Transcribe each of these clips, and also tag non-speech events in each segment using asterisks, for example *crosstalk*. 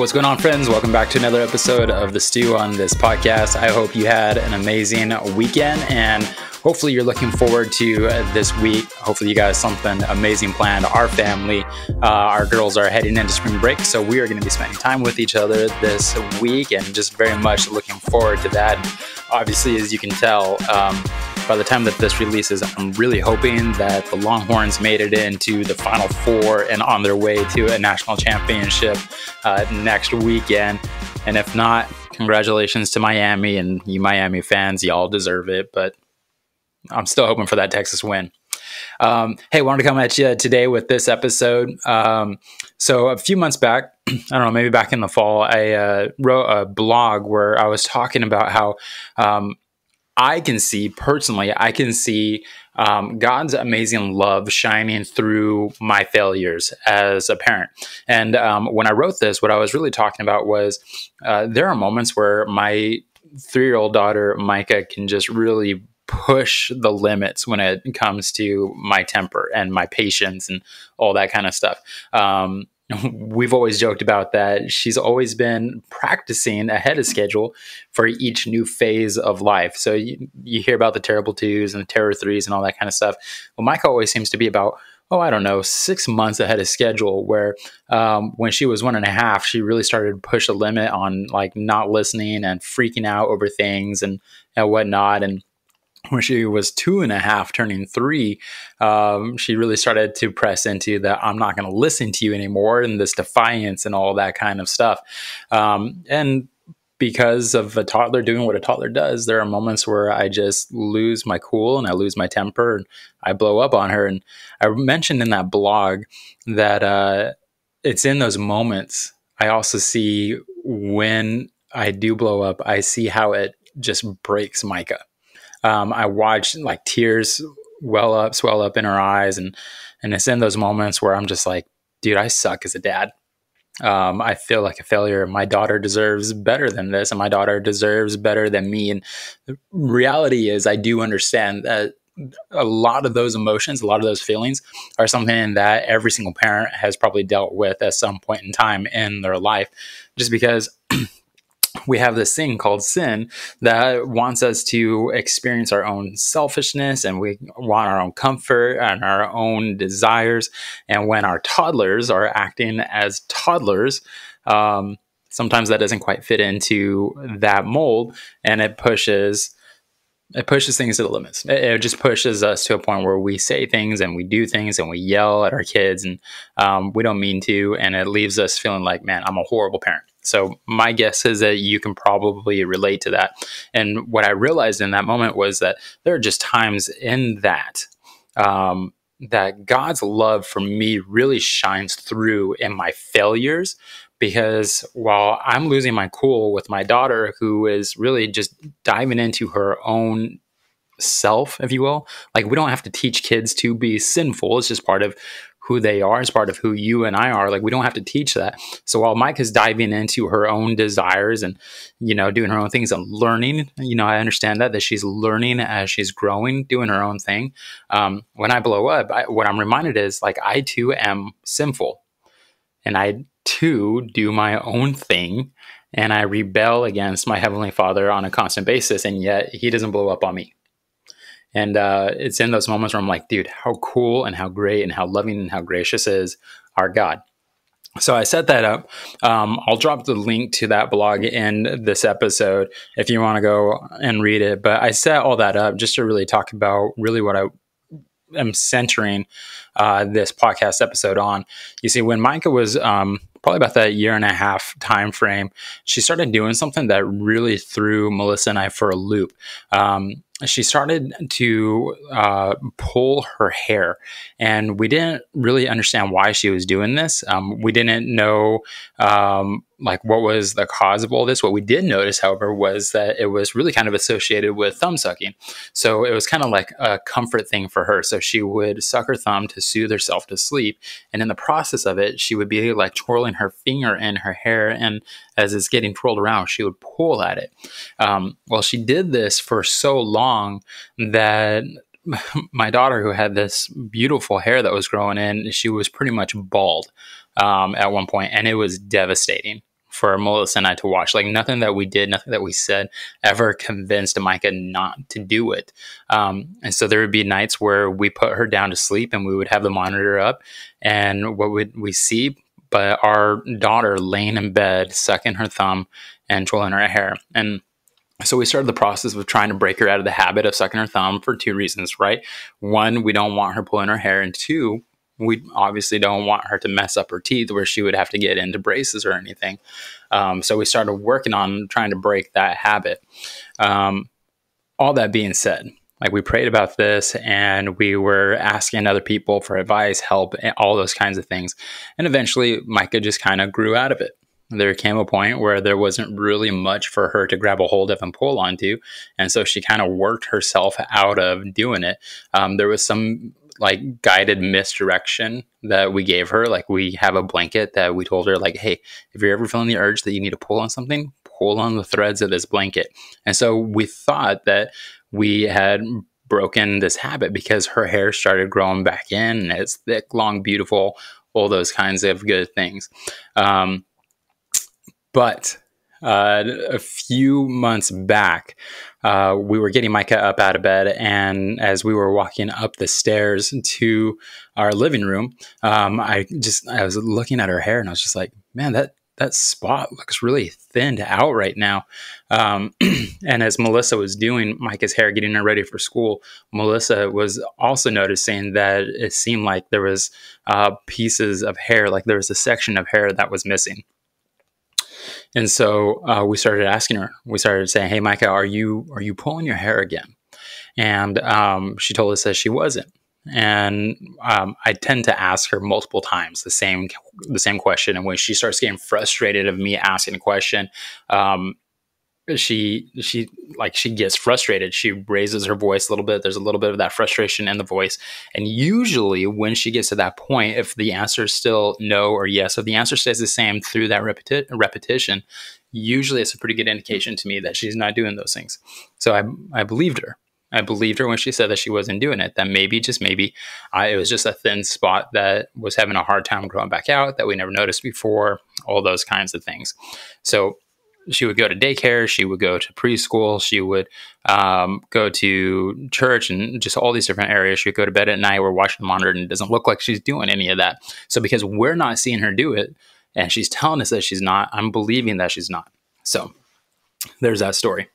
what's going on, friends? Welcome back to another episode of The Stew on this podcast. I hope you had an amazing weekend and hopefully you're looking forward to this week. Hopefully you guys something amazing planned. Our family, uh, our girls are heading into spring break, so we are going to be spending time with each other this week and just very much looking forward to that. Obviously, as you can tell, um, by the time that this releases, I'm really hoping that the Longhorns made it into the Final Four and on their way to a national championship uh, next weekend. And if not, congratulations to Miami and you Miami fans. Y'all deserve it, but I'm still hoping for that Texas win. Um, hey, wanted to come at you today with this episode. Um, so a few months back, *clears throat* I don't know, maybe back in the fall, I uh, wrote a blog where I was talking about how um, I can see personally, I can see um, God's amazing love shining through my failures as a parent. And um, when I wrote this, what I was really talking about was uh, there are moments where my three year old daughter, Micah, can just really push the limits when it comes to my temper and my patience and all that kind of stuff. Um, *laughs* we've always joked about that. She's always been practicing ahead of schedule for each new phase of life. So you, you hear about the terrible twos and the terror threes and all that kind of stuff. Well, Micah always seems to be about oh, I don't know, six months ahead of schedule. Where um, when she was one and a half, she really started to push a limit on like not listening and freaking out over things and, and whatnot. And when she was two and a half, turning three, um, she really started to press into that I'm not going to listen to you anymore and this defiance and all that kind of stuff. Um, and because of a toddler doing what a toddler does, there are moments where I just lose my cool and I lose my temper and I blow up on her. And I mentioned in that blog that uh, it's in those moments I also see when I do blow up, I see how it just breaks Micah um, I watch like tears well up, swell up in her eyes, and and it's in those moments where I'm just like, dude, I suck as a dad. Um, I feel like a failure. My daughter deserves better than this, and my daughter deserves better than me. And the reality is, I do understand that a lot of those emotions, a lot of those feelings are something that every single parent has probably dealt with at some point in time in their life, just because we have this thing called sin that wants us to experience our own selfishness and we want our own comfort and our own desires. And when our toddlers are acting as toddlers, um, sometimes that doesn't quite fit into that mold and it pushes it pushes things to the limits. It, it, just pushes us to a point where we say things and we do things and we yell at our kids and um, we don't mean to, and it leaves us feeling like, man, I'm a horrible parent. So my guess is that you can probably relate to that. And what I realized in that moment was that there are just times in that um, that God's love for me really shines through in my failures. Because while I'm losing my cool with my daughter, who is really just diving into her own self, if you will, like we don't have to teach kids to be sinful. It's just part of who they are as part of who you and I are. Like we don't have to teach that. So while Mike is diving into her own desires and you know doing her own things and learning, you know I understand that that she's learning as she's growing, doing her own thing. Um, when I blow up, I, what I'm reminded is like I too am sinful, and I too do my own thing, and I rebel against my heavenly Father on a constant basis, and yet He doesn't blow up on me. And uh, it's in those moments where I'm like, dude, how cool and how great and how loving and how gracious is our God. So I set that up. Um, I'll drop the link to that blog in this episode if you want to go and read it. But I set all that up just to really talk about really what I am centering uh, this podcast episode on. You see, when Micah was um, probably about that year and a half time frame, she started doing something that really threw Melissa and I for a loop. Um, she started to uh, pull her hair, and we didn't really understand why she was doing this. Um, we didn't know um, like what was the cause of all this. What we did notice, however, was that it was really kind of associated with thumb sucking. So it was kind of like a comfort thing for her. So she would suck her thumb to soothe herself to sleep, and in the process of it, she would be like twirling her finger in her hair, and as it's getting twirled around, she would pull at it. Um, well, she did this for so long that *laughs* my daughter, who had this beautiful hair that was growing in, she was pretty much bald um, at one point, and it was devastating for Melissa and I to watch. Like nothing that we did, nothing that we said ever convinced Micah not to do it. Um, and so there would be nights where we put her down to sleep and we would have the monitor up. And what would we see? But our daughter laying in bed, sucking her thumb and twirling her hair. And so we started the process of trying to break her out of the habit of sucking her thumb for two reasons, right? One, we don't want her pulling her hair, and two, we obviously don't want her to mess up her teeth where she would have to get into braces or anything. Um, so we started working on trying to break that habit. Um, all that being said, like we prayed about this and we were asking other people for advice, help, all those kinds of things. And eventually, Micah just kind of grew out of it there came a point where there wasn't really much for her to grab a hold of and pull onto. And so she kind of worked herself out of doing it. Um, there was some like guided misdirection that we gave her. Like we have a blanket that we told her, like, hey, if you're ever feeling the urge that you need to pull on something, pull on the threads of this blanket. And so we thought that we had broken this habit because her hair started growing back in and it's thick, long, beautiful, all those kinds of good things. Um, but uh, a few months back, uh, we were getting Micah up out of bed, and as we were walking up the stairs to our living room, um, I just I was looking at her hair, and I was just like, "Man, that that spot looks really thinned out right now." Um, *clears throat* and as Melissa was doing Micah's hair, getting her ready for school, Melissa was also noticing that it seemed like there was uh, pieces of hair, like there was a section of hair that was missing. And so uh, we started asking her. We started saying, "Hey, Micah, are you are you pulling your hair again?" And um, she told us that she wasn't. And um, I tend to ask her multiple times the same the same question. And when she starts getting frustrated of me asking a question, um, she she like she gets frustrated she raises her voice a little bit there's a little bit of that frustration in the voice and usually when she gets to that point if the answer is still no or yes if the answer stays the same through that repeti- repetition usually it's a pretty good indication to me that she's not doing those things so i i believed her I believed her when she said that she wasn't doing it. That maybe, just maybe, I, it was just a thin spot that was having a hard time growing back out that we never noticed before. All those kinds of things. So she would go to daycare, she would go to preschool, she would um, go to church, and just all these different areas. She would go to bed at night. We're watching the monitor, and it doesn't look like she's doing any of that. So because we're not seeing her do it, and she's telling us that she's not, I'm believing that she's not. So there's that story.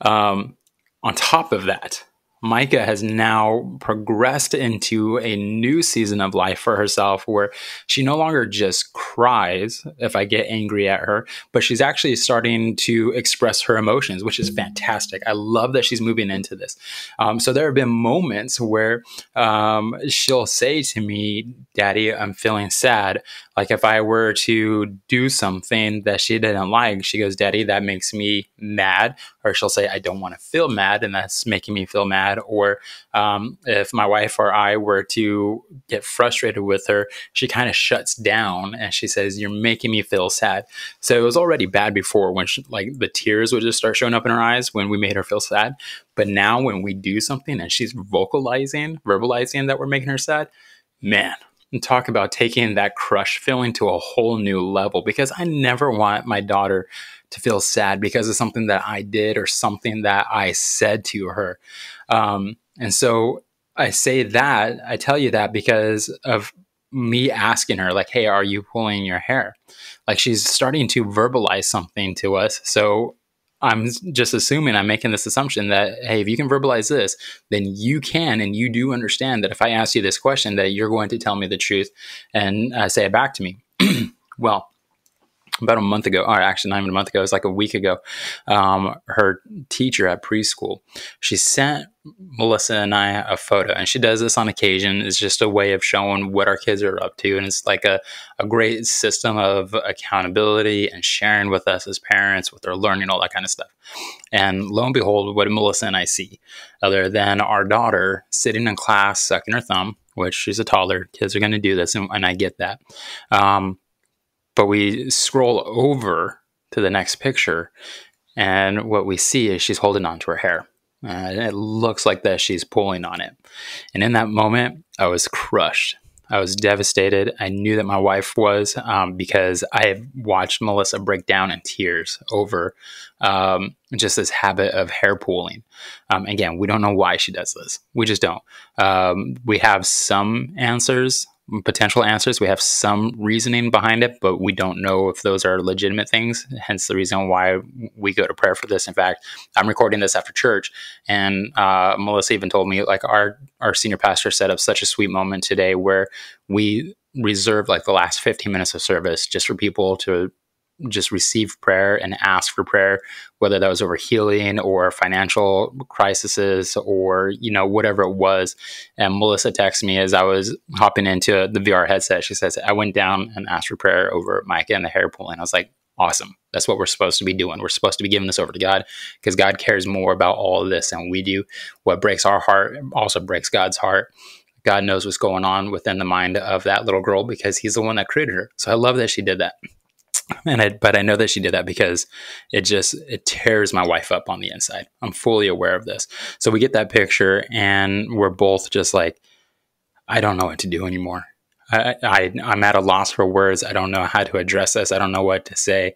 Um, on top of that, Micah has now progressed into a new season of life for herself where she no longer just cries if I get angry at her, but she's actually starting to express her emotions, which is fantastic. I love that she's moving into this. Um, so there have been moments where um, she'll say to me, Daddy, I'm feeling sad. Like if I were to do something that she didn't like, she goes, Daddy, that makes me mad. Or she'll say, I don't want to feel mad, and that's making me feel mad. Or um, if my wife or I were to get frustrated with her, she kind of shuts down and she says, You're making me feel sad. So it was already bad before when she, like the tears would just start showing up in her eyes when we made her feel sad. But now when we do something and she's vocalizing, verbalizing that we're making her sad, man, and talk about taking that crush feeling to a whole new level because I never want my daughter to feel sad because of something that I did or something that I said to her. Um, and so I say that, I tell you that because of me asking her, like, hey, are you pulling your hair? Like she's starting to verbalize something to us. So I'm just assuming I'm making this assumption that hey, if you can verbalize this, then you can and you do understand that if I ask you this question, that you're going to tell me the truth and uh, say it back to me. *clears throat* well, about a month ago, or actually not even a month ago, it was like a week ago, um, her teacher at preschool, she sent Melissa and I a photo, and she does this on occasion. It's just a way of showing what our kids are up to, and it's like a, a great system of accountability and sharing with us as parents, what they're learning, all that kind of stuff. And lo and behold, what Melissa and I see? Other than our daughter sitting in class, sucking her thumb, which she's a toddler, kids are going to do this, and, and I get that. Um, but we scroll over to the next picture, and what we see is she's holding on to her hair. Uh, it looks like that she's pulling on it. And in that moment, I was crushed I was devastated. I knew that my wife was um, because I have watched Melissa break down in tears over um, just this habit of hair pulling. Um, again, we don't know why she does this. We just don't. Um, we have some answers potential answers. We have some reasoning behind it, but we don't know if those are legitimate things. Hence the reason why we go to prayer for this. In fact, I'm recording this after church, and uh, Melissa even told me like our our senior pastor set up such a sweet moment today where we reserved like the last 15 minutes of service just for people to just receive prayer and ask for prayer, whether that was over healing or financial crises or, you know, whatever it was. And Melissa texted me as I was hopping into the VR headset. She says, I went down and asked for prayer over Micah and the hair pulling. I was like, awesome. That's what we're supposed to be doing. We're supposed to be giving this over to God because God cares more about all of this than we do. What breaks our heart also breaks God's heart. God knows what's going on within the mind of that little girl because he's the one that created her. So I love that she did that and I, but I know that she did that because it just it tears my wife up on the inside. I'm fully aware of this. So we get that picture, and we're both just like, I don't know what to do anymore. I, I am at a loss for words. I don't know how to address this. I don't know what to say,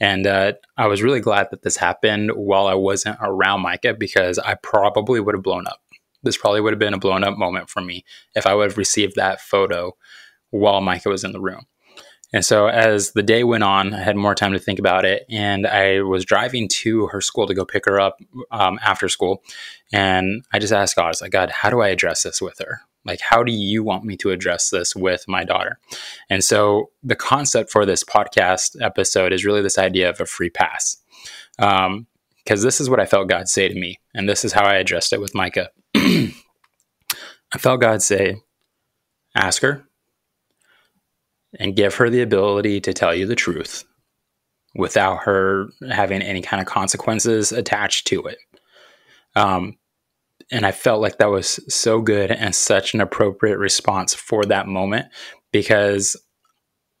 and uh, I was really glad that this happened while I wasn't around Micah because I probably would have blown up. This probably would have been a blown up moment for me if I would have received that photo while Micah was in the room. And so as the day went on, I had more time to think about it. And I was driving to her school to go pick her up um, after school. And I just asked God, I was like, God, how do I address this with her? Like, how do you want me to address this with my daughter? And so the concept for this podcast episode is really this idea of a free pass. Because um, this is what I felt God say to me. And this is how I addressed it with Micah. *clears throat* I felt God say, ask her and give her the ability to tell you the truth without her having any kind of consequences attached to it. Um, and I felt like that was so good and such an appropriate response for that moment because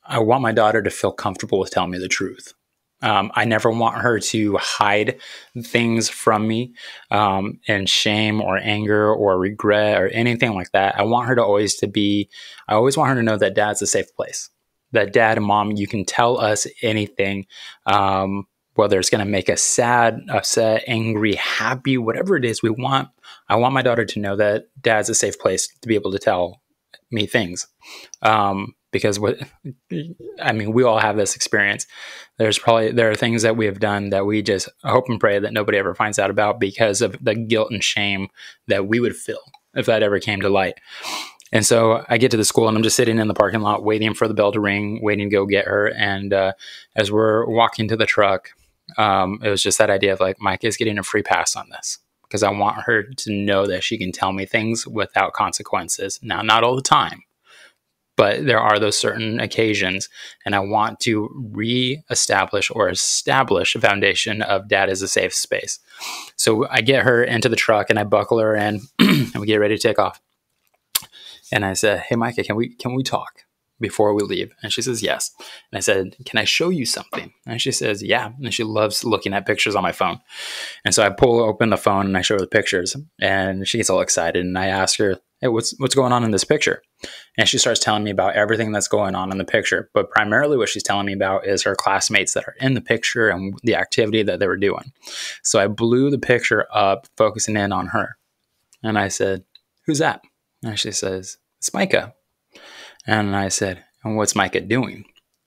I want my daughter to feel comfortable with telling me the truth. Um, I never want her to hide things from me um, in shame or anger or regret or anything like that. I want her to always to be. I always want her to know that dad's a safe place. That dad and mom, you can tell us anything, um, whether it's going to make us sad, upset, angry, happy, whatever it is we want. I want my daughter to know that dad's a safe place to be able to tell me things. Um, because what I mean, we all have this experience. There's probably there are things that we have done that we just hope and pray that nobody ever finds out about because of the guilt and shame that we would feel if that ever came to light. And so I get to the school and I'm just sitting in the parking lot waiting for the bell to ring, waiting to go get her. And uh, as we're walking to the truck, um, it was just that idea of like, Mike is getting a free pass on this because I want her to know that she can tell me things without consequences. Now, not all the time, but there are those certain occasions and i want to re-establish or establish a foundation of dad as a safe space so i get her into the truck and i buckle her in *clears throat* and we get ready to take off and i said hey micah can we can we talk before we leave? And she says, Yes. And I said, Can I show you something? And she says, Yeah. And she loves looking at pictures on my phone. And so I pull open the phone and I show her the pictures. And she gets all excited. And I ask her, Hey, what's what's going on in this picture? And she starts telling me about everything that's going on in the picture. But primarily what she's telling me about is her classmates that are in the picture and the activity that they were doing. So I blew the picture up, focusing in on her. And I said, Who's that? And she says, It's Micah. And I said, And what's Micah doing?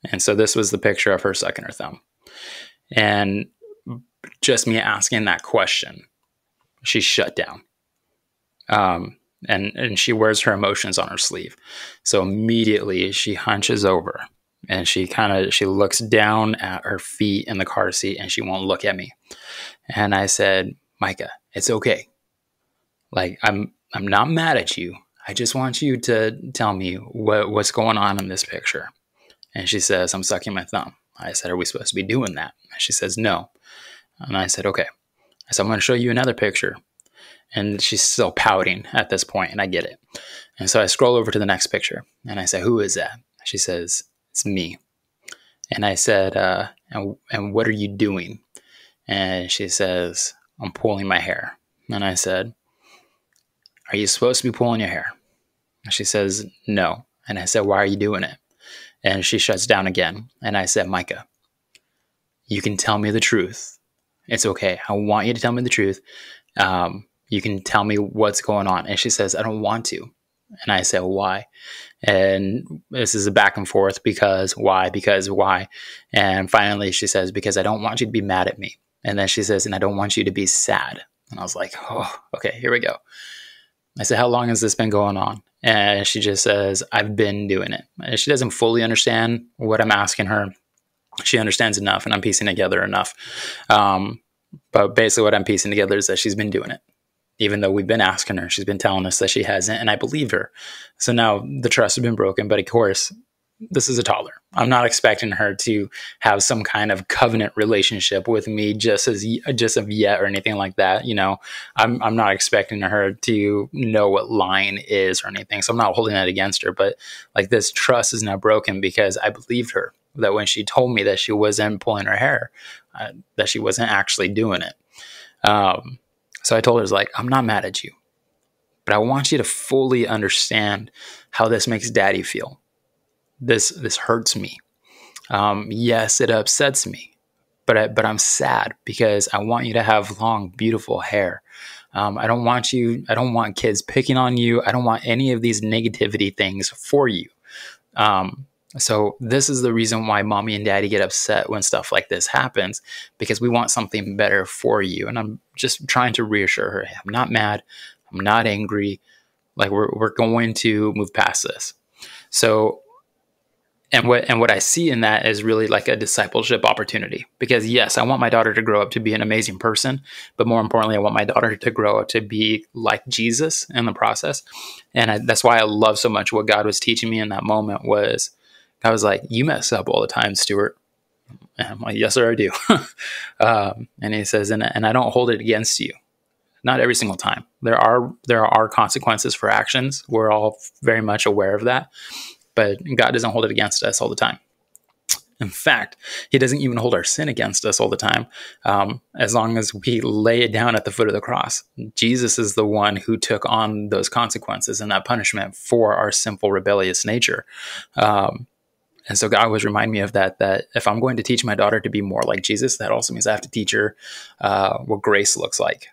And so this was the picture of her sucking her thumb. And just me asking that question, she shut down. Um, and, and she wears her emotions on her sleeve. So immediately she hunches over and she kind of she looks down at her feet in the car seat and she won't look at me. And I said, Micah, it's okay. Like I'm I'm not mad at you. I just want you to tell me what, what's going on in this picture. And she says, I'm sucking my thumb. I said, Are we supposed to be doing that? And she says, No. And I said, Okay. I said, I'm going to show you another picture. And she's still pouting at this point, and I get it. And so I scroll over to the next picture and I say, Who is that? She says, It's me. And I said, uh, and, and what are you doing? And she says, I'm pulling my hair. And I said, are you supposed to be pulling your hair? And she says, No. And I said, Why are you doing it? And she shuts down again. And I said, Micah, you can tell me the truth. It's okay. I want you to tell me the truth. Um, you can tell me what's going on. And she says, I don't want to. And I said, why? And this is a back and forth because why? Because why? And finally she says, because I don't want you to be mad at me. And then she says, and I don't want you to be sad. And I was like, oh, okay, here we go. I said, how long has this been going on? And she just says, I've been doing it. And she doesn't fully understand what I'm asking her. She understands enough, and I'm piecing together enough. Um, but basically, what I'm piecing together is that she's been doing it even though we've been asking her, she's been telling us that she hasn't, and I believe her. So now the trust has been broken. But of course, this is a toddler. I'm not expecting her to have some kind of covenant relationship with me just as just of yet or anything like that. You know, I'm I'm not expecting her to know what lying is or anything. So I'm not holding that against her. But like this trust is now broken because I believed her that when she told me that she wasn't pulling her hair, uh, that she wasn't actually doing it. Um, so I told her, I was like, I'm not mad at you, but I want you to fully understand how this makes daddy feel. This, this hurts me. Um, yes, it upsets me, but I, but I'm sad because I want you to have long, beautiful hair. Um, I don't want you. I don't want kids picking on you. I don't want any of these negativity things for you. Um, so this is the reason why mommy and daddy get upset when stuff like this happens because we want something better for you. And I'm just trying to reassure her, I'm not mad, I'm not angry. Like we're we're going to move past this. So and what and what I see in that is really like a discipleship opportunity because yes, I want my daughter to grow up to be an amazing person, but more importantly, I want my daughter to grow up to be like Jesus in the process. And I, that's why I love so much what God was teaching me in that moment was I was like, "You mess up all the time, Stuart." And I'm like, "Yes, sir, I do." *laughs* um, and he says, and, "And I don't hold it against you. Not every single time. There are there are consequences for actions. We're all very much aware of that, but God doesn't hold it against us all the time." In fact, he doesn't even hold our sin against us all the time, um, as long as we lay it down at the foot of the cross. Jesus is the one who took on those consequences and that punishment for our sinful, rebellious nature. Um, and so God always remind me of that, that if I'm going to teach my daughter to be more like Jesus, that also means I have to teach her uh, what grace looks like.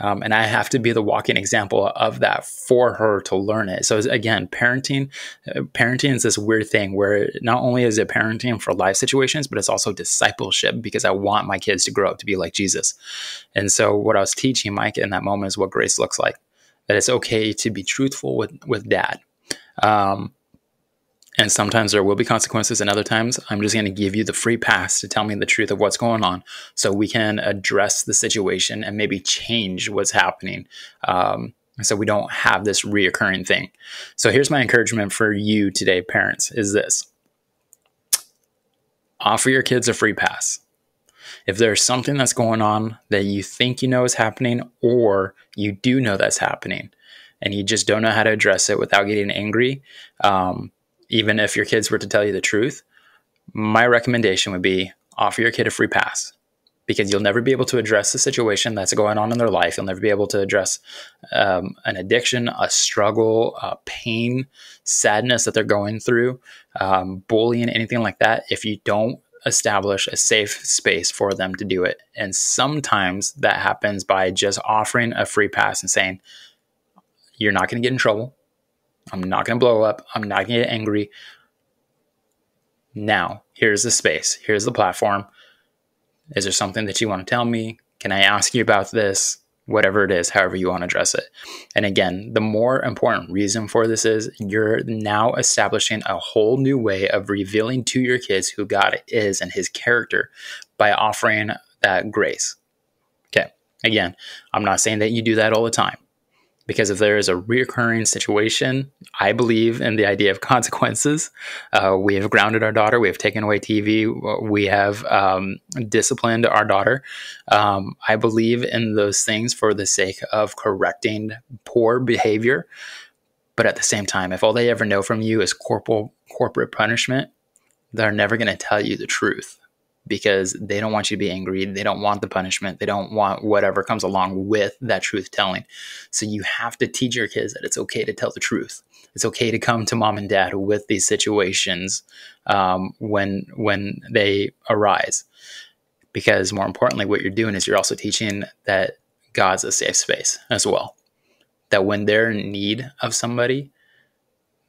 Um, and I have to be the walking example of that for her to learn it. So again, parenting, uh, parenting is this weird thing where not only is it parenting for life situations, but it's also discipleship because I want my kids to grow up to be like Jesus. And so what I was teaching Mike in that moment is what grace looks like. That it's okay to be truthful with with dad. Um, and sometimes there will be consequences, and other times I'm just going to give you the free pass to tell me the truth of what's going on so we can address the situation and maybe change what's happening. Um, so we don't have this reoccurring thing. So here's my encouragement for you today, parents, is this offer your kids a free pass. If there's something that's going on that you think you know is happening, or you do know that's happening, and you just don't know how to address it without getting angry, um, even if your kids were to tell you the truth, my recommendation would be offer your kid a free pass because you'll never be able to address the situation that's going on in their life. You'll never be able to address um, an addiction, a struggle, a pain, sadness that they're going through, um, bullying, anything like that, if you don't establish a safe space for them to do it. And sometimes that happens by just offering a free pass and saying, You're not going to get in trouble. I'm not going to blow up. I'm not going to get angry. Now, here's the space. Here's the platform. Is there something that you want to tell me? Can I ask you about this? Whatever it is, however you want to address it. And again, the more important reason for this is you're now establishing a whole new way of revealing to your kids who God is and his character by offering that grace. Okay. Again, I'm not saying that you do that all the time because if there is a reoccurring situation, I believe in the idea of *laughs* consequences. Uh, we have grounded our daughter. We have taken away TV. We have um, disciplined our daughter. Um, I believe in those things for the sake of correcting poor behavior. But at the same time, if all they ever know from you is corporal corporate punishment, they're never going to tell you the truth because they don't want you to be angry. They don't want the punishment. They don't want whatever comes along with that truth telling. So you have to teach your kids that it's okay to tell the truth. It's okay to come to mom and dad with these situations um, when when they arise. Because more importantly, what you're doing is you're also teaching that God's a safe space as well. That when they're in need of somebody,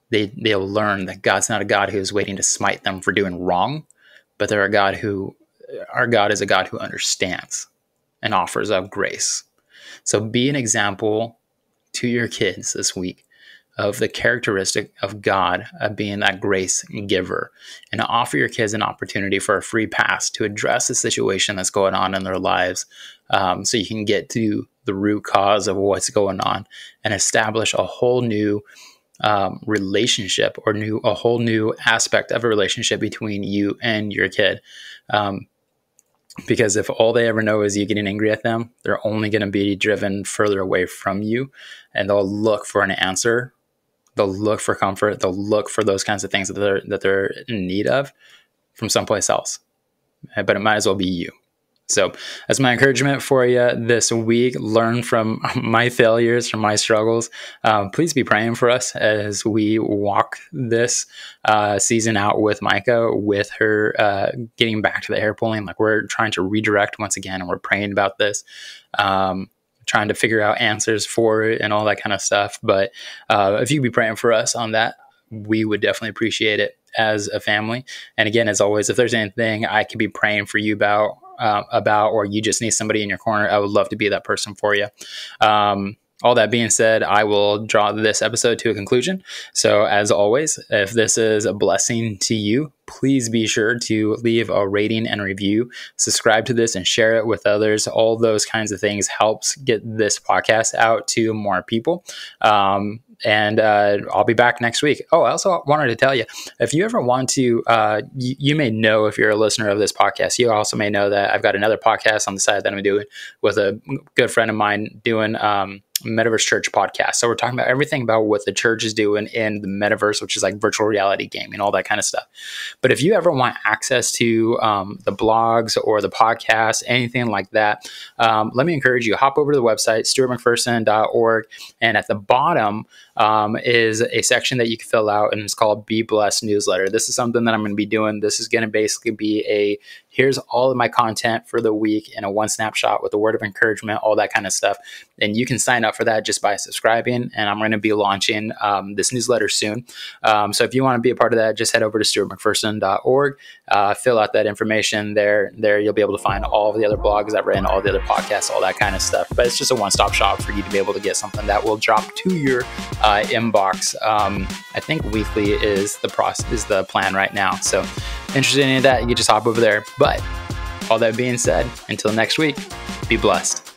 they they'll learn that God's not a God who is waiting to smite them for doing wrong, but they're a God who our God is a God who understands and offers up grace. So be an example to your kids this week of the characteristic of God of being that grace giver and offer your kids an opportunity for a free pass to address the situation that's going on in their lives um, so you can get to the root cause of what's going on and establish a whole new um, relationship or new a whole new aspect of a relationship between you and your kid. Um, because if all they ever know is you getting angry at them, they're only going to be driven further away from you, and they'll look for an answer. They'll look for comfort. They'll look for those kinds of things that they're that they're in need of from someplace else. But it might as well be you. So that's my encouragement for you this week. Learn from *laughs* my failures, from my struggles. Um, please be praying for us as we walk this uh, season out with Micah, with her uh, getting back to the hair pulling. Like we're trying to redirect once again, and we're praying about this. Um, trying to figure out answers for it and all that kind of stuff. But uh, if you be praying for us on that, we would definitely appreciate it as a family. And again, as always, if there's anything I could be praying for you about, uh, about, or you just need somebody in your corner, I would love to be that person for you. Um, all that being said, I will draw this episode to a conclusion. So, as always, if this is a blessing to you, please be sure to leave a rating and review, subscribe to this, and share it with others. All those kinds of things helps get this podcast out to more people. Um, and uh, I'll be back next week. Oh, I also wanted to tell you if you ever want to, uh, you, you, may know if you're a listener of this podcast, you also may know that I've got another podcast on the side that I'm doing with a good friend of mine doing. Um, Metaverse Church podcast. So we're talking about everything about what the church is doing in the metaverse, which is like virtual reality gaming, all that kind of stuff. But if you ever want access to um, the blogs or the podcast, anything like that, um, let me encourage you hop over to the website stuartmcpherson.org, and at the bottom um, is a section that you can fill out, and it's called "Be Blessed Newsletter." This is something that I'm going to be doing. This is going to basically be a here's all of my content for the week in a one snapshot with a word of encouragement, all that kind of stuff. And you can sign up for that just by subscribing. And I'm going to be launching um, this newsletter soon. Um, so if you want to be a part of that, just head over to stuartmcpherson.org, uh, fill out that information there. There you'll be able to find all the other blogs I've written, all the other podcasts, all that kind of stuff. But it's just a one stop shop for you to be able to get something that will drop to your uh, inbox. Um, I think weekly is the process is the plan right now. So interested in any of that, you can just hop over there. But all that being said, until next week, be blessed.